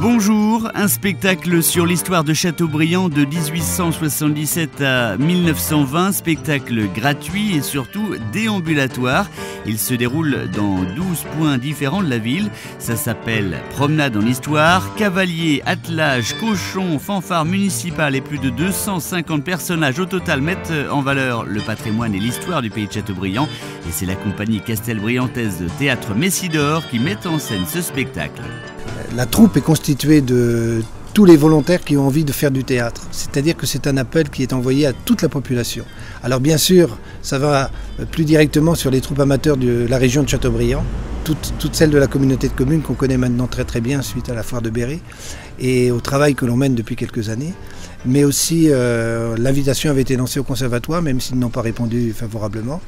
Bonjour, un spectacle sur l'histoire de Châteaubriand de 1877 à 1920, spectacle gratuit et surtout déambulatoire. Il se déroule dans 12 points différents de la ville. Ça s'appelle Promenade en histoire, cavalier, attelage, cochon, fanfare municipale et plus de 250 personnages au total mettent en valeur le patrimoine et l'histoire du pays de Châteaubriand. Et c'est la compagnie castelbriantaise de théâtre Messidor qui met en scène ce spectacle. La troupe est constituée de tous les volontaires qui ont envie de faire du théâtre. C'est-à-dire que c'est un appel qui est envoyé à toute la population. Alors bien sûr, ça va plus directement sur les troupes amateurs de la région de Châteaubriand, toutes, celles de la communauté de communes qu'on connaît maintenant très très bien suite à la foire de Béret et au travail que l'on mène depuis quelques années. Mais aussi, euh, l'invitation avait été lancée au conservatoire, même s'ils n'ont pas répondu favorablement.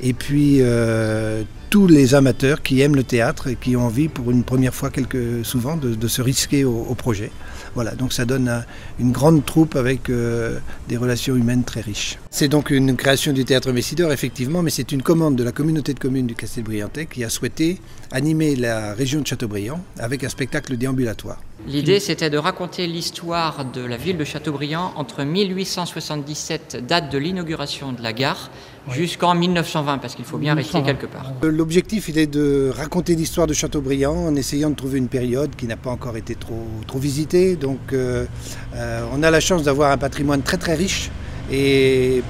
Et puis, euh, tous les amateurs qui aiment le théâtre et qui ont envie, pour une première fois quelque, souvent, de, se risquer au, projet. Voilà, donc ça donne une grande troupe avec euh, des relations humaines très riches. C'est donc une création du théâtre Messidor, effectivement, mais c'est une commande de la communauté de communes du Castelbriantais qui a souhaité animer la région de Châteaubriand avec un spectacle déambulatoire. L'idée, c'était de raconter l'histoire de la ville de Châteaubriand entre 1877, date de l'inauguration de la gare, jusqu'en 1920, parce qu'il faut bien rester quelque part. Euh, l'objectif, il est de raconter l'histoire de Châteaubriand en essayant de trouver une période qui n'a pas encore été trop, trop visitée. Donc, euh, euh, on a la chance d'avoir un patrimoine très très riche et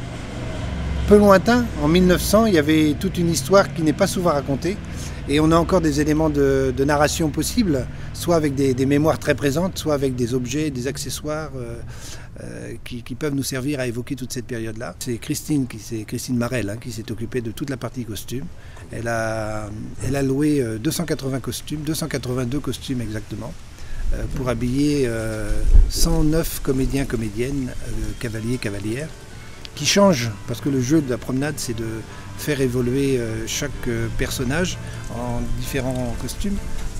peu lointain. En 1900, il y avait toute une histoire qui n'est pas souvent racontée. Et on a encore des éléments de, narration possibles, soit avec des, mémoires très présentes, soit avec des objets, des accessoires euh, euh, qui, peuvent nous servir à évoquer toute cette période-là. C'est Christine, Christine Marel, hein, qui s'est occupée de toute la partie costume. Elle a, elle a loué 280 euh, costumes, 282 costumes exactement pour habiller 109 comédiens, comédiennes, cavaliers, cavalières qui change, parce que le jeu de la promenade, c'est de faire évoluer euh, chaque euh, personnage en différents costumes.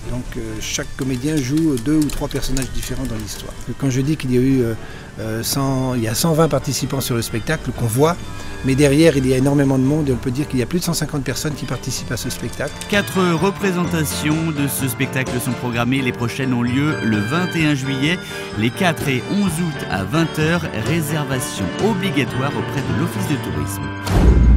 Donc euh, chaque comédien joue deux ou trois personnages différents dans l'histoire. Quand je dis qu'il y a eu 100, il y a 120 participants sur le spectacle qu'on voit, mais derrière il y a énormément de monde et on peut dire qu'il y a plus de 150 personnes qui participent à ce spectacle. Quatre représentations de ce spectacle sont programmées. Les prochaines ont lieu le 21 juillet, les 4 et 11 août à 20h. Réservation obligatoire auprès de l'Office de tourisme.